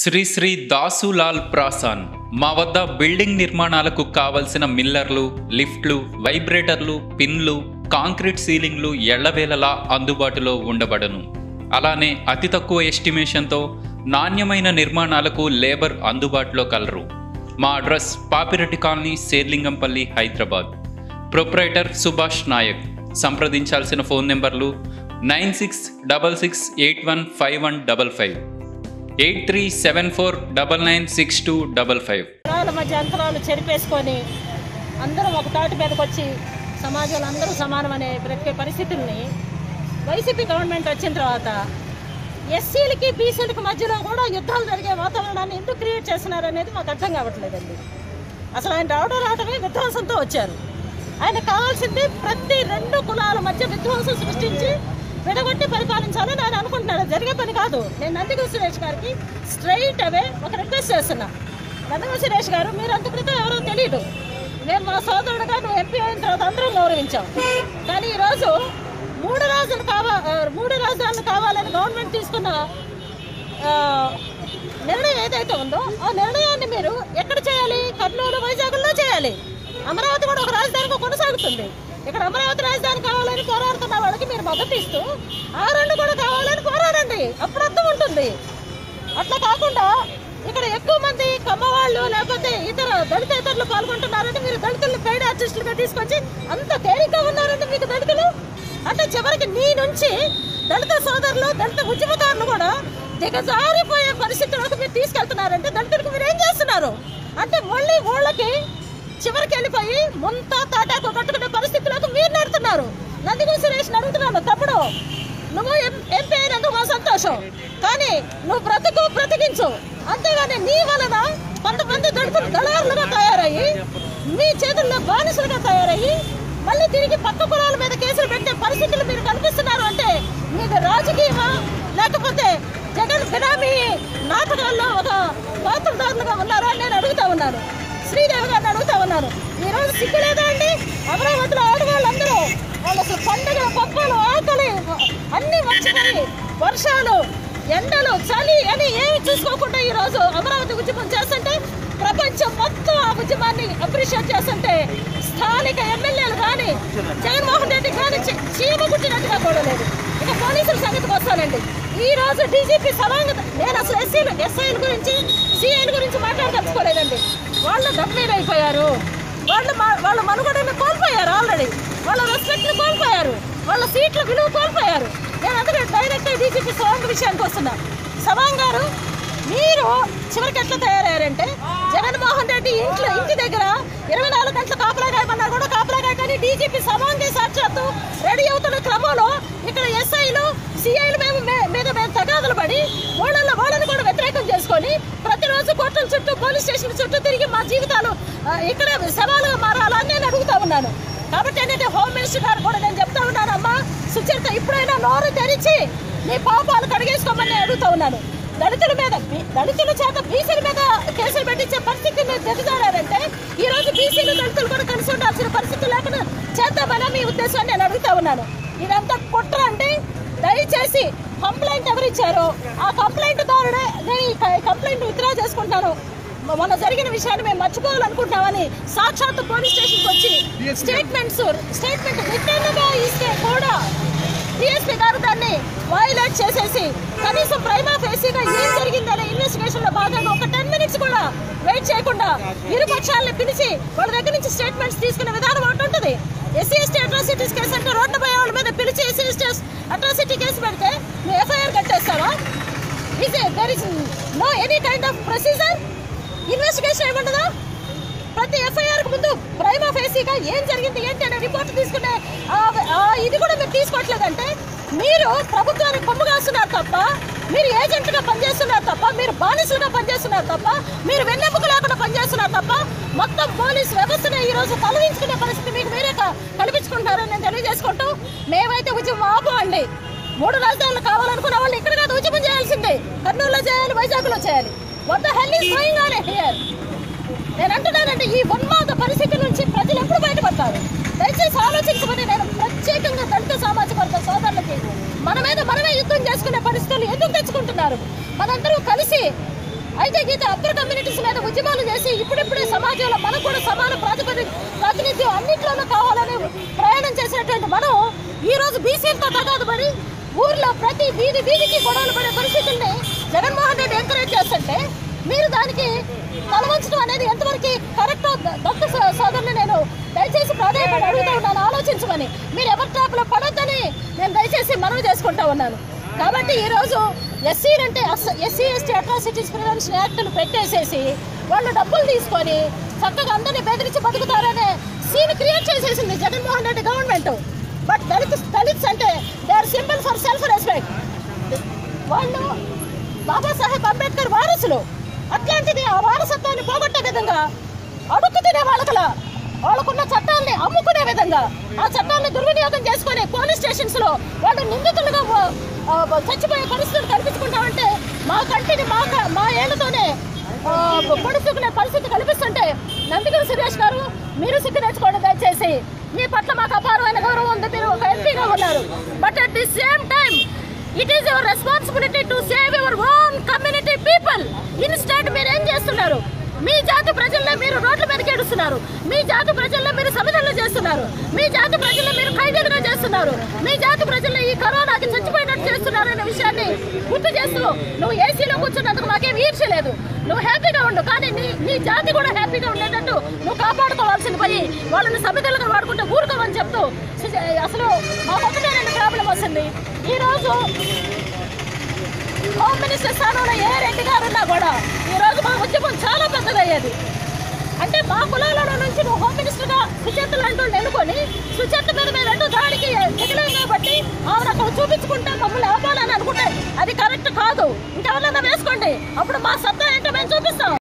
శ్రీ శ్రీ దాసులాల్ ప్రాసాన్. మా వద్ద బిల్డింగ్ నిర్మాణాలకు కావలసిన మిల్లర్లు లిఫ్ట్లు వైబ్రేటర్లు పిన్లు కాంక్రీట్ సీలింగ్లు ఎళ్ళవేళలా అందుబాటులో ఉండబడను. అలానే అతి తక్కువ ఎస్టిమేషన్తో నాణ్యమైన నిర్మాణాలకు లేబర్ అందుబాటులో కలరు. మా address Papireddy colony Serlingampally Hyderabad. Proprietor Subhash Nayak. సంప్రదించాల్సిన phone నెంబర్లు nine six double six eight one five one double five. Eight three seven four double nine six two double five. కులాల మధ్య అంతరాలు చెరిపేసుకొని అందరం ఒక తాటి మీదకి వచ్చి సమాజంలో అందరూ సమానమనే బ్రతికే పరిస్థితుల్ని వైసీపీ గవర్నమెంట్ వచ్చిన తర్వాత ఎస్సీలకి బీసీలకి మధ్యలో కూడా యుద్ధాలు జరిగే వాతావరణాన్ని ఎందుకు క్రియేట్ చేస్తున్నారు అనేది మాకు అర్థం కావట్లేదండి. అసలు ఆయన రావడం రావడమే విధ్వంసంతో వచ్చారు. ఆయన కావాల్సింది ప్రతి రెండు కులాల మధ్య విధ్వంసం సృష్టించి విడగొట్టి పరిపాలించాలని ఆయన అనుకుంటున్నాడు జరిగే పని కాదు. నేను నందిగ సురేష్ గారికి స్ట్రైట్ అవే ఒక రిక్వెస్ట్ చేస్తున్నా. నందిగు సురేష్ గారు మీరు అంత క్రితం ఎవరో తెలియదు నేను మా సోదరుడుగా నువ్వు ఎంపీ అయిన తర్వాత అందరం గౌరవించాం. కానీ ఈరోజు మూడు రాజులు కావా మూడు రాజధానులు కావాలని గవర్నమెంట్ తీసుకున్న నిర్ణయం ఏదైతే ఉందో ఆ నిర్ణయాన్ని మీరు ఎక్కడ చేయాలి? కర్నూలు వైజాగ్లో చేయాలి. అమరావతి కూడా ఒక రాజధానిగా కొనసాగుతుంది. ఇక్కడ అమరావతి రాజధాని కావాలని పోరాడుతున్న వాళ్ళకి మీరు మద్దతు ఇస్తూ ఆ రెండు కూడా కావాలని పోరాడండి అప్పుడు అర్థం ఉంటుంది. అట్లా కాకుండా ఇక్కడ ఎక్కువ మంది కమ్మవాళ్ళు లేకపోతే ఇతర దళితేతరులు పాల్గొంటున్నారని మీరు దళితులను పెయిడ్ ఆర్టిస్టులుగా తీసుకొచ్చి అంత తేలిగ్గా ఉన్నారంటే మీకు దళితులు? అంటే చివరికి నీ నుంచి దళిత సోదరులు దళిత ఉద్యమదారులు కూడా దిగజారిపోయే పరిస్థితులకు మీరు తీసుకెళ్తున్నారంటే దళితులకు మీరు ఏం చేస్తున్నారు? అంటే మళ్ళీ వాళ్ళకి చివరికి వెళ్ళిపోయి ముంత తాటాకు కట్టుకునే అడుగుతున్నారు. మీరు సురేష్ అడుగుతున్నాను తప్పుడు. నువ్వు ఎంపీ అయినందుకు మా సంతోషం? కానీ నువ్వు బ్రతుకు బ్రతికించు. అంతేగాని నీ వలన కొంతమంది దళితులు దళారులుగా తయారయ్యి మీ చేతుల్లో బానిసలుగా తయారయ్యి మళ్ళీ తిరిగి పక్క కులాల మీద కేసులు పెట్టే పరిస్థితులు మీరు కనిపిస్తున్నారు అంటే మీకు రాజకీయమా? లేకపోతే జగన్ బినామీ నాటకాల్లో ఒక పాత్రదారులుగా ఉన్నారా అని నేను అడుగుతా ఉన్నాను. శ్రీదేవి గారిని అడుగుతా ఉన్నాను ఈ రోజు లేదా అండి? అమరావతిలో ఆడవాళ్ళందరూ వాళ్ళు అసలు పండుగ పక్కలు ఆకలి అన్నీ మర్చిపోయి వర్షాలు ఎండలు చలి అని ఏమి చూసుకోకుండా ఈరోజు అమరావతి ఉద్యమం చేస్తుంటే ప్రపంచం మొత్తం ఆ ఉద్యమాన్ని అప్రిషియేట్ చేస్తుంటే స్థానిక ఎమ్మెల్యేలు కానీ జగన్మోహన్ రెడ్డి కానీ చీమ కుట్టినట్టుగా కూడా లేదు. ఇక పోలీసుల సంగతికి వస్తానండి. ఈ రోజు డీజీపీ సమాంగత నేను అసలు ఎస్సీలు ఎస్ఐల గురించి సిఐల గురించి మాట్లాడదలుచుకోలేదండి. వాళ్ళు డబ్బేలు అయిపోయారు వాళ్ళు వాళ్ళ మనుగడని కోల్పోయారు ఆల్రెడీ వాళ్ళ రెస్పెక్ట్ని కోల్పోయారు. వాళ్ళ సీట్ల విలువ కోల్పోయారు. నేను అందుకే డైరెక్ట్ డీజీపీ సవాంగ్ విషయానికి వస్తున్నా. సవాంగ్ గారు మీరు చివరికి ఎట్లా తయారయ్యారంటే జగన్మోహన్ రెడ్డి ఇంట్లో ఇంటి దగ్గర ఇరవై నాలుగు గంటల కాపలా కాయమన్నారు కూడా కాపలా కానీ డీజీపీ సమాంగే సాక్షాత్తు రెడీ అవుతున్న క్రమంలో సిఐలు మేము మీద మేము తగాదులు పడి వాళ్ళ వాళ్ళని కూడా వ్యతిరేకం చేసుకొని ప్రతిరోజు కోర్టుల చుట్టూ పోలీస్ స్టేషన్ చుట్టూ తిరిగి మా జీవితాలు ఇక్కడ సవాలుగా మారాలని నేను అడుగుతా ఉన్నాను. కాబట్టి ఏంటంటే హోమ్ మినిస్టర్ గారు కూడా నేను చెప్తా ఉన్నాను అమ్మా సుచరిత ఇప్పుడైనా నోరు తెరిచి నీ పాపాలు కడిగేసుకోమని నేను అడుగుతా ఉన్నాను. దళితుల మీద దళితుల చేత బీసీల మీద కేసులు పెట్టించే పరిస్థితి మీరు దిగజారంటే ఈ రోజు బీసీలు దళితులు కూడా కలిసి ఉండాల్సిన పరిస్థితి లేకుండా చేద్దామని మీ ఉద్దేశాన్ని నేను అడుగుతా ఉన్నాను. ఇదంతా కుట్ర దయచేసి కంప్లైంట్ ఎవరు ఇచ్చారో ఆ కంప్లైంట్ దారుడే నేను ఈ కంప్లైంట్ విత్డ్రా చేసుకుంటాను. మొన్న జరిగిన విషయాన్ని మేము మర్చిపోవాలనుకుంటున్నామని సాక్షాత్తు పోలీస్ స్టేషన్కి వచ్చి స్టేట్మెంట్స్ స్టేట్మెంట్ రిటర్న్గా ఇస్తే కూడా డిఎస్పీ గారు దాన్ని వైలేట్ చేసేసి కనీసం ప్రైమా ఫేసీగా ఏం జరిగిందనే ఇన్వెస్టిగేషన్లో భాగంగా ఒక టెన్ మినిట్స్ కూడా వెయిట్ చేయకుండా ఇరు పక్షాలని పిలిచి వాళ్ళ దగ్గర నుంచి స్టేట్మెంట్స్ తీసుకునే విధానం ఒకటి ఉంటుంది. ఎస్సీ ఎస్టీ అట్రాసిటీస్ కేసు అంటే రోడ్డు పోయే వాళ్ళ మీద పిలిచి ఎస్సీ ఎస్టీ అట్రాసిటీ కేసు పెడితే నువ్వు FIR కట్టేస్తావా? Is there is no any kind of procedure investigation ఏముండదా? ప్రతి ఎఫ్ఐఆర్ ముందు ప్రైమా ఏసీగా ఏం జరిగింది ఏంటి అనే రిపోర్ట్ తీసుకునే ఆ- ఇది కూడా మీరు తీసుకోవట్లేదంటే మీరు ప్రభుత్వానికి కొమ్ము కాస్తున్నారు తప్ప మీరు ఏజెంట్గా పనిచేస్తున్నారు తప్ప మీరు బానిసలుగా పనిచేస్తున్నారు తప్ప మీరు వెన్నెముక లేకుండా పనిచేస్తున్నారు తప్ప మొత్తం పోలీస్ వ్యవస్థనే ఈ రోజు పరిస్థితి మీకు మీరే క- కల్పించుకుంటారని నేను తెలియజేసుకుంటూ మేమైతే ఉద్యమం ఆపమండి. మూడు రాజధానులు కావాలనుకున్న వాళ్ళు ఇక్కడ కాదు ఉద్యమం చేయాల్సిందే. కర్నూలులో చేయాలి వైజాగ్లో చేయాలి. వద్ద హెల్లీ ఈస్ హియర్ నేను అంటున్నానంటే ఈ ఉన్మాద పరిస్థితి నుంచి ప్రజలు ఎప్పుడు బయటపడతారు? దయచేసి ఆలోచించమని నేను ప్రత్యేకంగా దళిత సామాజిక వర్గ సోదరులకి మన మీద మనమే యుద్ధం చేసుకునే పరిస్థితులు ఎందుకు తెచ్చుకుంటున్నారు? మనందరూ కలిసి అయితే గీత అప్పర్ కమ్యూనిటీస్ మీద ఉద్యమాలు చేసి ఇప్పుడిప్పుడే సమాజంలో మనకు కూడా సమాన ప్రాతిపది ప్రాతినిధ్యం అన్నింటిలోనూ కావాలని ప్రయాణం చేసినటువంటి మనం ఈరోజు బీసీలతో తగాదు పడి ఊర్లో ప్రతి వీధి వీధికి గొడవలు పడే పరిస్థితుల్ని జగన్మోహన్ రెడ్డి ఎంకరేజ్ చేస్తుంటే మీరు దానికి తలవంచడం అనేది ఎంతవరకు కరెక్టో దత్త సోదరుని నేను దయచేసి ప్రాధాన్యపడి అడుగుతూ ఉన్నాను. ఆలోచించమని. మీరు ఎవరి ట్రాప్లో పడొద్దని నేను దయచేసి మనవి చేసుకుంటా ఉన్నాను. కాబట్టి ఈరోజు ఎస్సీ అంటే ఎస్సీ ఎస్టీ అట్రాసిటీస్ ప్రివెన్షన్ యాక్ట్ను పెట్టేసేసి వాళ్ళు డబ్బులు తీసుకొని చక్కగా అందరినీ బెదిరించి బతుకుతారనే సీన్ క్రియేట్ చేసేసింది జగన్మోహన్ రెడ్డి గవర్నమెంట్ బట్ దళిత దళిత్స్ అంటే they are simple for self respect వాళ్ళు బాబాసాహెబ్ అంబేద్కర్ వారసులు. అట్లాంటిది ఆ వారసత్వాన్ని పోగొట్టే విధంగా అడుక్కు తినే వాళ్ళకలా వాళ్ళకున్న చట్టాలని అమ్ముకునే విధంగా ఆ చట్టాలను దుర్వినియోగం చేసుకుని పోలీస్ స్టేషన్స్లో వాళ్ళు నిందితులుగా చచ్చిపోయే పరిస్థితులు కల్పించుకుంటామంటే మా కంటిని మా మా ఏళ్ళతోనే పొడుచుకునే పరిస్థితి కల్పిస్తుంటే నందిగల సురేష్ గారు మీరు సిగ్గు తెచ్చుకోండి దయచేసి. మీ పట్ల మాకు అపారమైన గౌరవం ఉంది మీరు ఒక ఎంపీగా ఉన్నారు. But at the same time it is your responsibility to save your own community people instant మీరు ఏం చేస్తున్నారు? మీ జాతి ప్రజల్లో మీరు రోడ్ల మీదకి ఏడుస్తున్నారు మీ జాతి ప్రజల్లో మీరు సమిధలు చేస్తున్నారు. మీ జాతి ప్రజల్లో మీరు ఖైదీలుగా చేస్తున్నారు. మీ జాతి ప్రజలు ఈ కరోనాకి చచ్చిపోయినట్టు చేస్తున్నారు అనే విషయాన్ని గుర్తు చేస్తూ నువ్వు ఏసీలో కూర్చున్నందుకు మాకేం ఈర్చలేదు నువ్వు హ్యాపీగా ఉండు కానీ నీ నీ జాతి కూడా హ్యాపీగా ఉండేటట్టు నువ్వు కాపాడుకోవాల్సింది పోయి వాళ్ళని సమితలుగా వాడుకుంటే ఊరుకోమని చెప్తూ అసలు మాకు ఒకటే రెండు ప్రాబ్లం వస్తుంది? ఈరోజు హోమ్ మినిస్టర్ స్థానంలో ఏ రెడ్డి గారు ఉన్నా కూడా ఈ రోజు మా ఉద్యమం చాలా పెద్దదయ్యేది. అంటే మా కులాలలో నుంచి నువ్వు హోమ్ మినిస్టర్గా సుచేతలు అంటూ ఎన్నుకొని సుచేత మీద రెండు ఆవిడ కాబట్టి అక్కడ చూపించుకుంటే మమ్మల్ని అవ్వాలని అనుకుంటే అది కరెక్ట్ కాదు. ఇంకెవరన్నా వేసుకోండి. అప్పుడు మా సత్తా ఏంటో మేము చూపిస్తాం.